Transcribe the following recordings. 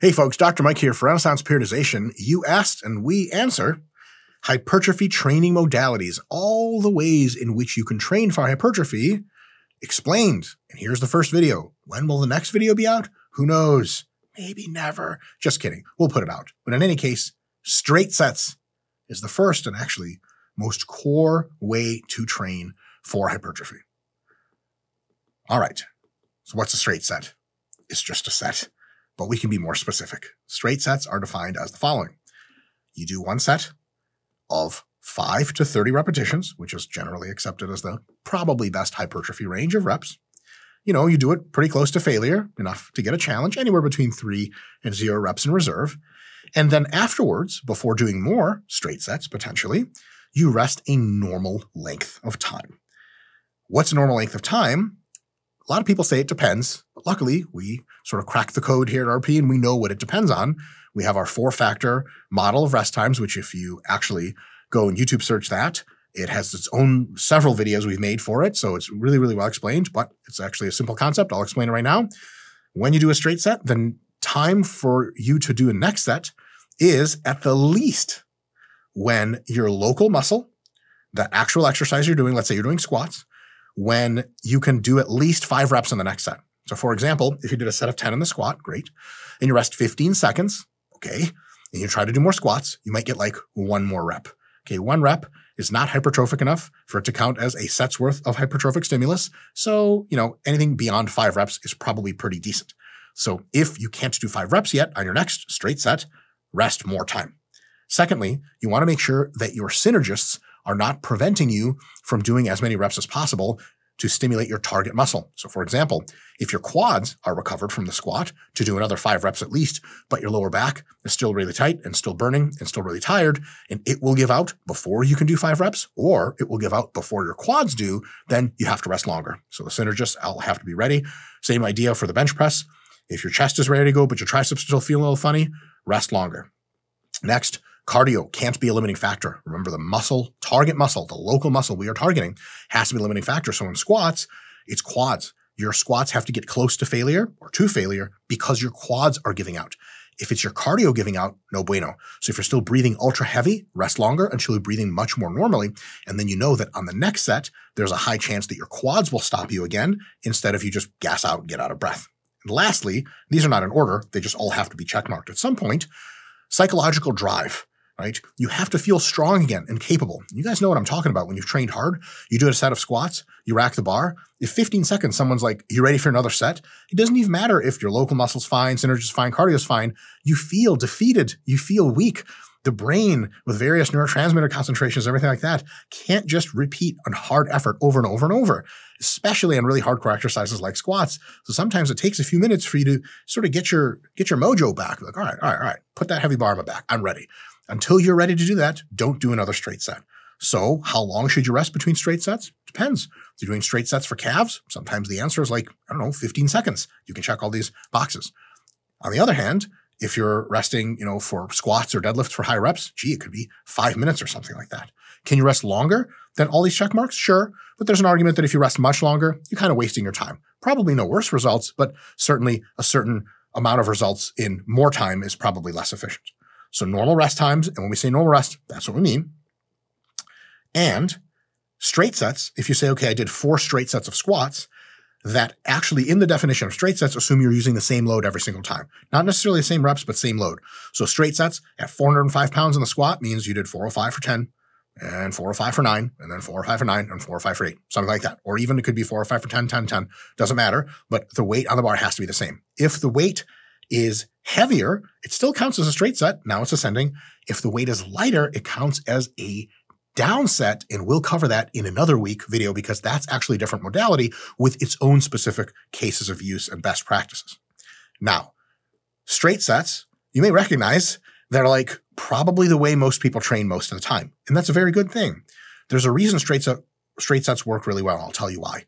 Hey folks, Dr. Mike here for Renaissance Periodization. You asked and we answer hypertrophy training modalities, all the ways in which you can train for hypertrophy explained. And here's the first video. When will the next video be out? Who knows? Maybe never. Just kidding. We'll put it out. But in any case, straight sets is the first and actually most core way to train for hypertrophy. All right. So what's a straight set? It's just a set but we can be more specific. Straight sets are defined as the following. You do one set of 5 to 30 repetitions, which is generally accepted as the probably best hypertrophy range of reps. You know, you do it pretty close to failure, enough to get a challenge, anywhere between 3 and 0 reps in reserve. And then afterwards, before doing more straight sets potentially, you rest a normal length of time. What's a normal length of time? A lot of people say it depends, but luckily we sort of crack the code here at RP and we know what it depends on. We have our four factor model of rest times, which if you actually go and YouTube search that, it has its own several videos we've made for it. So it's really, really well explained, but it's actually a simple concept. I'll explain it right now. When you do a straight set, then time for you to do a next set is at the least when your local muscle, the actual exercise you're doing, let's say you're doing squats, when you can do at least five reps in the next set. So for example, if you did a set of 10 in the squat, great, and you rest 15 seconds, okay, and you try to do more squats, you might get like one more rep. Okay, one rep is not hypertrophic enough for it to count as a set's worth of hypertrophic stimulus. So, you know, anything beyond five reps is probably pretty decent. So if you can't do five reps yet on your next straight set, rest more time. Secondly, you want to make sure that your synergists are not preventing you from doing as many reps as possible to stimulate your target muscle. So for example, if your quads are recovered from the squat to do another five reps at least, but your lower back is still really tight and still burning and still really tired, and it will give out before you can do five reps, or it will give out before your quads do, then you have to rest longer. So the synergists will have to be ready. Same idea for the bench press. If your chest is ready to go, but your triceps still feel a little funny, rest longer. Next, Cardio can't be a limiting factor. Remember the muscle, target muscle, the local muscle we are targeting has to be a limiting factor. So in squats, it's quads. Your squats have to get close to failure or to failure because your quads are giving out. If it's your cardio giving out, no bueno. So if you're still breathing ultra heavy, rest longer until you're breathing much more normally. And then you know that on the next set, there's a high chance that your quads will stop you again instead of you just gas out and get out of breath. And lastly, these are not in order. They just all have to be checkmarked at some point. Psychological drive right? You have to feel strong again and capable. You guys know what I'm talking about. When you've trained hard, you do a set of squats, you rack the bar. If 15 seconds, someone's like, you ready for another set? It doesn't even matter if your local muscle's fine, synergy's fine, cardio's fine. You feel defeated. You feel weak. The brain with various neurotransmitter concentrations, everything like that, can't just repeat on hard effort over and over and over, especially on really hardcore exercises like squats. So sometimes it takes a few minutes for you to sort of get your get your mojo back. Like, all right, all right, all right, put that heavy bar on my back. I'm ready. Until you're ready to do that, don't do another straight set. So how long should you rest between straight sets? Depends. If you're doing straight sets for calves, sometimes the answer is like, I don't know, 15 seconds. You can check all these boxes. On the other hand, if you're resting, you know, for squats or deadlifts for high reps, gee, it could be five minutes or something like that. Can you rest longer than all these check marks? Sure. But there's an argument that if you rest much longer, you're kind of wasting your time. Probably no worse results, but certainly a certain amount of results in more time is probably less efficient. So normal rest times, and when we say normal rest, that's what we mean. And straight sets, if you say, okay, I did four straight sets of squats, that actually in the definition of straight sets assume you're using the same load every single time. Not necessarily the same reps, but same load. So straight sets at 405 pounds in the squat means you did 405 for 10 and 405 for 9 and then 405 for 9 and 405 for 8, something like that. Or even it could be 405 for 10, 10, 10. Doesn't matter, but the weight on the bar has to be the same. If the weight is heavier, it still counts as a straight set. Now it's ascending. If the weight is lighter, it counts as a down set. And we'll cover that in another week video because that's actually a different modality with its own specific cases of use and best practices. Now, straight sets, you may recognize that are like probably the way most people train most of the time. And that's a very good thing. There's a reason straight, set, straight sets work really well. I'll tell you why.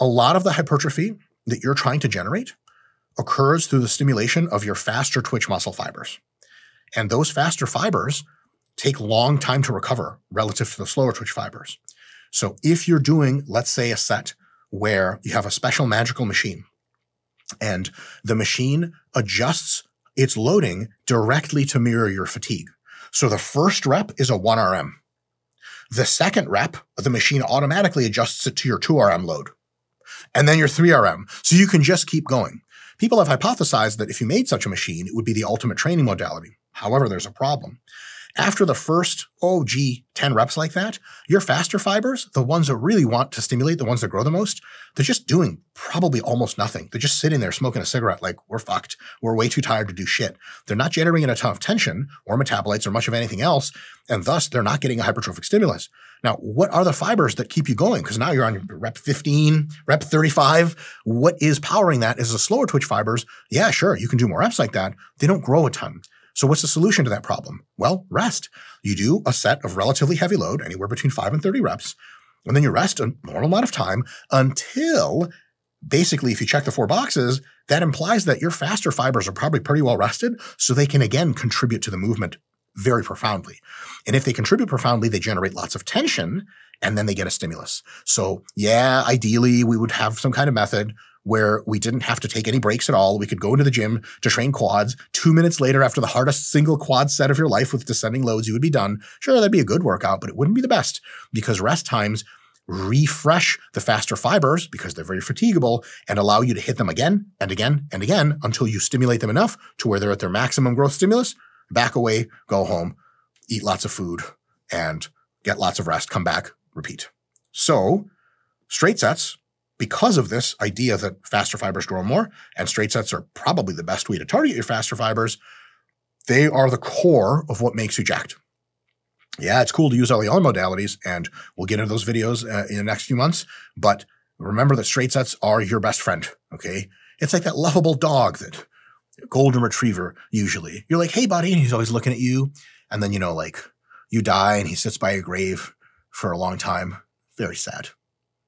A lot of the hypertrophy that you're trying to generate occurs through the stimulation of your faster twitch muscle fibers. And those faster fibers take long time to recover relative to the slower twitch fibers. So if you're doing, let's say, a set where you have a special magical machine and the machine adjusts it's loading directly to mirror your fatigue. So the first rep is a 1RM. The second rep, the machine automatically adjusts it to your 2RM load. And then your 3RM. So you can just keep going. People have hypothesized that if you made such a machine, it would be the ultimate training modality. However, there's a problem. After the first, oh, gee, 10 reps like that, your faster fibers, the ones that really want to stimulate, the ones that grow the most, they're just doing probably almost nothing. They're just sitting there smoking a cigarette like, we're fucked. We're way too tired to do shit. They're not generating a ton of tension or metabolites or much of anything else. And thus, they're not getting a hypertrophic stimulus. Now, what are the fibers that keep you going? Because now you're on rep 15, rep 35. What is powering that is the slower twitch fibers. Yeah, sure, you can do more reps like that. They don't grow a ton. So what's the solution to that problem? Well, rest. You do a set of relatively heavy load, anywhere between 5 and 30 reps, and then you rest a normal amount of time until basically if you check the four boxes, that implies that your faster fibers are probably pretty well rested so they can again contribute to the movement very profoundly. And if they contribute profoundly, they generate lots of tension and then they get a stimulus. So yeah, ideally we would have some kind of method where we didn't have to take any breaks at all. We could go into the gym to train quads. Two minutes later, after the hardest single quad set of your life with descending loads, you would be done. Sure, that'd be a good workout, but it wouldn't be the best because rest times refresh the faster fibers because they're very fatigable and allow you to hit them again and again and again until you stimulate them enough to where they're at their maximum growth stimulus. Back away, go home, eat lots of food, and get lots of rest, come back, repeat. So, straight sets because of this idea that faster fibers grow more and straight sets are probably the best way to target your faster fibers, they are the core of what makes you jacked. Yeah, it's cool to use all the other modalities, and we'll get into those videos uh, in the next few months. But remember that straight sets are your best friend. Okay, it's like that lovable dog that golden retriever. Usually, you're like, "Hey, buddy," and he's always looking at you, and then you know, like, you die, and he sits by your grave for a long time. Very sad.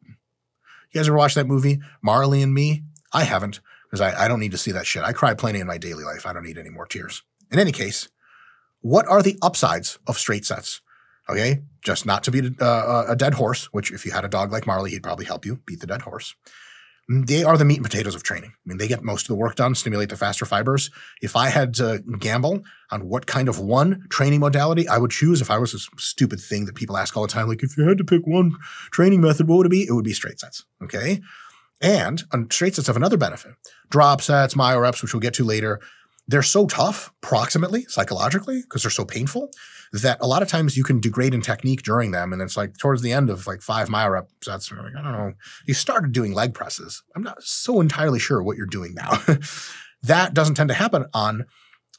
You guys ever watch that movie, Marley and Me? I haven't, because I, I don't need to see that shit. I cry plenty in my daily life. I don't need any more tears. In any case, what are the upsides of straight sets? Okay, just not to beat uh, a dead horse, which if you had a dog like Marley, he'd probably help you beat the dead horse. They are the meat and potatoes of training. I mean, they get most of the work done, stimulate the faster fibers. If I had to gamble on what kind of one training modality I would choose, if I was a stupid thing that people ask all the time, like if you had to pick one training method, what would it be? It would be straight sets. Okay. And straight sets have another benefit. Drop sets, myo reps, which we'll get to later, they're so tough, proximately, psychologically, because they're so painful, that a lot of times you can degrade in technique during them. And it's like towards the end of like five myo reps, that's like, I don't know. You started doing leg presses. I'm not so entirely sure what you're doing now. that doesn't tend to happen on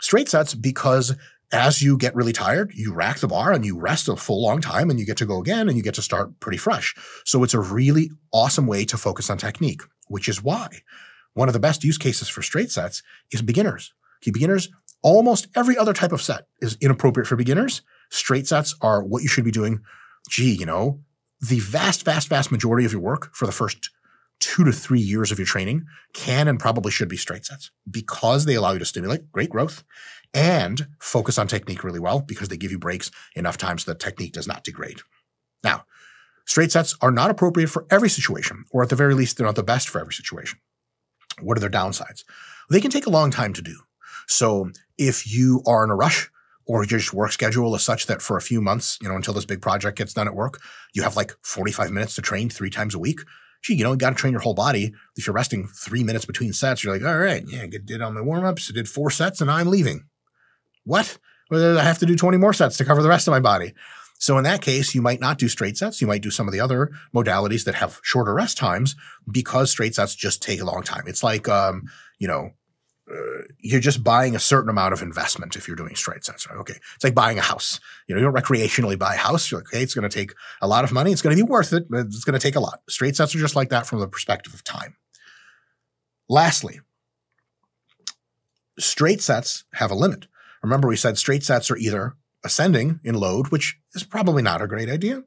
straight sets because as you get really tired, you rack the bar and you rest a full long time and you get to go again and you get to start pretty fresh. So it's a really awesome way to focus on technique, which is why one of the best use cases for straight sets is beginners Key beginners, almost every other type of set is inappropriate for beginners. Straight sets are what you should be doing. Gee, you know, the vast, vast, vast majority of your work for the first two to three years of your training can and probably should be straight sets because they allow you to stimulate great growth and focus on technique really well because they give you breaks enough times so that technique does not degrade. Now, straight sets are not appropriate for every situation, or at the very least, they're not the best for every situation. What are their downsides? They can take a long time to do. So if you are in a rush or your work schedule is such that for a few months, you know, until this big project gets done at work, you have like 45 minutes to train three times a week. Gee, you know, you got to train your whole body. If you're resting three minutes between sets, you're like, all right, yeah, I did all my warm ups, I did four sets, and I'm leaving. What? Well, I have to do 20 more sets to cover the rest of my body. So in that case, you might not do straight sets. You might do some of the other modalities that have shorter rest times because straight sets just take a long time. It's like, um, you know, uh, you're just buying a certain amount of investment if you're doing straight sets. Okay. It's like buying a house. You know, you don't recreationally buy a house. You're like, okay, it's going to take a lot of money. It's going to be worth it, but it's going to take a lot. Straight sets are just like that from the perspective of time. Lastly, straight sets have a limit. Remember, we said straight sets are either ascending in load, which is probably not a great idea,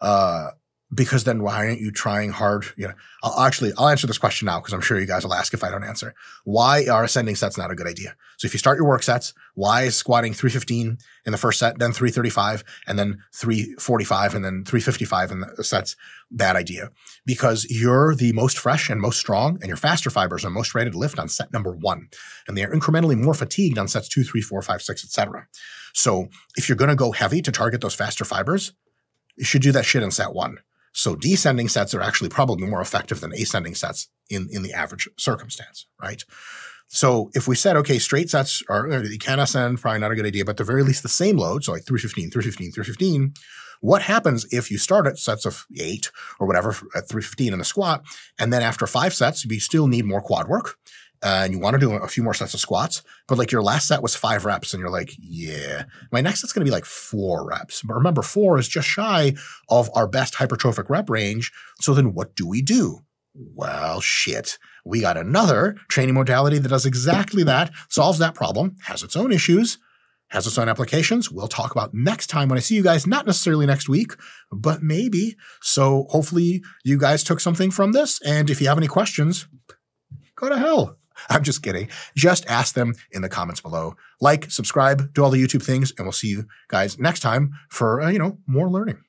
uh, because then why aren't you trying hard? You know, I'll actually, I'll answer this question now because I'm sure you guys will ask if I don't answer. Why are ascending sets not a good idea? So if you start your work sets, why is squatting 315 in the first set, then 335, and then 345, and then 355 in the sets bad idea? Because you're the most fresh and most strong, and your faster fibers are most ready to lift on set number one. And they are incrementally more fatigued on sets two, three, four, five, six, etc. So if you're going to go heavy to target those faster fibers, you should do that shit in set one. So descending sets are actually probably more effective than ascending sets in, in the average circumstance, right? So if we said, okay, straight sets are, you can ascend, probably not a good idea, but at the very least the same load, so like 315, 315, 315, what happens if you start at sets of eight or whatever at 315 in the squat, and then after five sets, you still need more quad work, uh, and you want to do a few more sets of squats, but like your last set was five reps, and you're like, yeah, my next set's going to be like four reps. But remember, four is just shy of our best hypertrophic rep range. So then what do we do? Well, shit. We got another training modality that does exactly that, solves that problem, has its own issues, has its own applications. We'll talk about next time when I see you guys, not necessarily next week, but maybe. So hopefully you guys took something from this. And if you have any questions, go to hell. I'm just kidding. Just ask them in the comments below. Like, subscribe, do all the YouTube things, and we'll see you guys next time for, uh, you know, more learning.